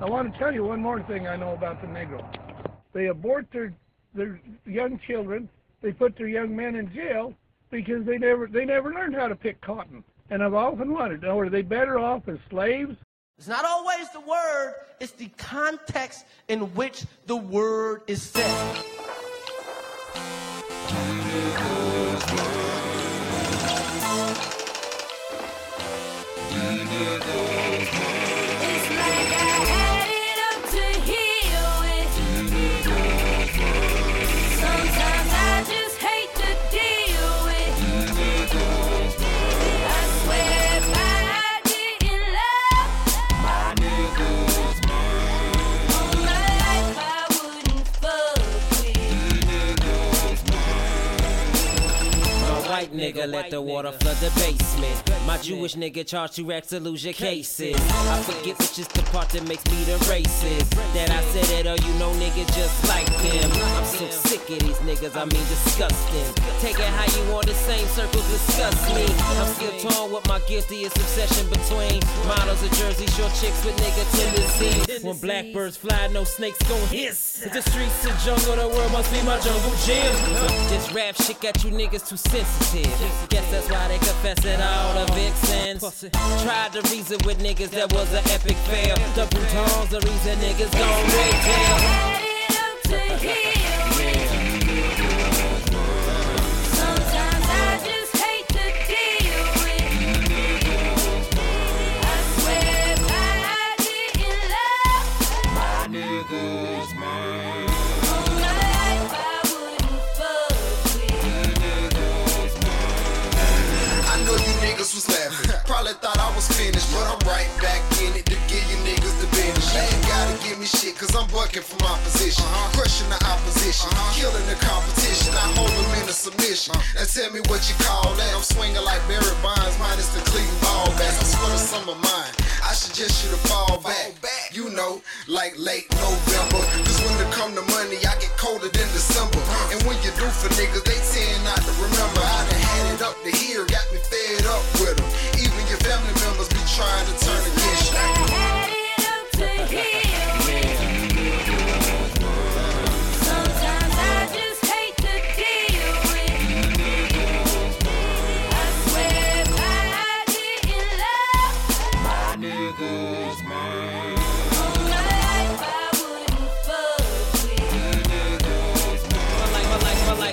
I want to tell you one more thing I know about the Negro. They abort their their young children. They put their young men in jail because they never they never learned how to pick cotton. And I've often wondered, are they better off as slaves? It's not always the word, it's the context in which the word is said. White nigga let the water flood the basement. My Jewish nigga charged two racks to lose your cases. I forget which is the part that makes me the racist. That I said it, or you know niggas just like them. I'm so sick of these niggas, I mean disgusting. Take it how you want, the same circles disgust me. I'm still torn with my guiltiest obsession between models of Jersey Shore chicks with nigga tendencies. When blackbirds fly, no snakes gon' hiss. If the streets a jungle, the world must be my jungle gym. This rap shit got you niggas too sensitive. Guess that's why they confess it all the vixens. Tried to reason with niggas that was an epic fail. The Boutons, the reason niggas gon' retail. Up to here know you niggas was laughing. Probably thought I was finished, but I'm right back in it to give you niggas the business. You ain't gotta give me shit, cause I'm bucking from my position. Uh-huh. Crushing the opposition, uh-huh. killing the competition. I hold a submission. Now tell me what you call that. I'm swinging like Barry Bonds, minus the Cleveland ball back. I swear to some of mine. I suggest you to fall back. You know, like late November. Cause when it come to money, I get colder than December. And when you do for niggas, they tend not to remember. I done had it up to here, got me fed up with them. Even your family members be trying to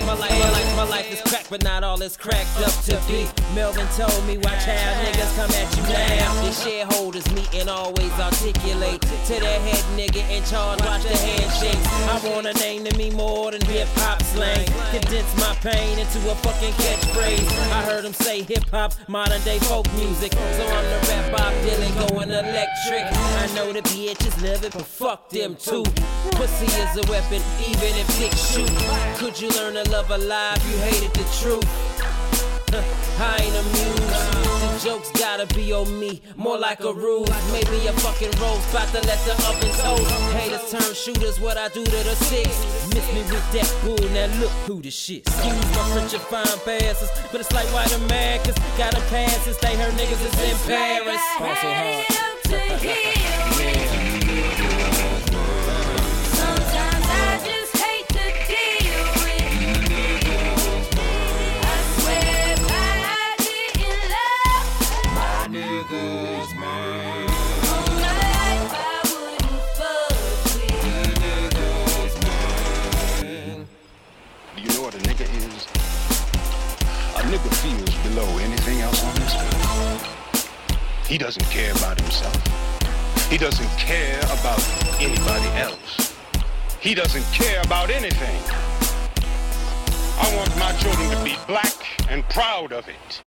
my life, my life is cracked, but not all it's cracked up to be. Melvin told me, watch how niggas come at you now. The shareholders meeting always articulate to the head nigga in charge. Watch the handshakes. I want a name to me more than hip hop slang. Condense my pain into a fucking catchphrase. I heard him say hip hop, modern day folk music. So I'm Electric. I know the bitches love it, but fuck them too. Pussy is a weapon, even if dick shoot. Could you learn to love alive? You hated the truth. I ain't amused. Jokes gotta be on me, more like a ruse. Maybe a fucking rose, about to let the oven toast. Haters turn shooters, what I do to the six. Miss me with that bull, now look who the shit. Excuse my French and fine passes, but it's like white Americans gotta pass since they heard niggas is in Paris. Also hard. Nigga feels below anything else on this earth. He doesn't care about himself. He doesn't care about anybody else. He doesn't care about anything. I want my children to be black and proud of it.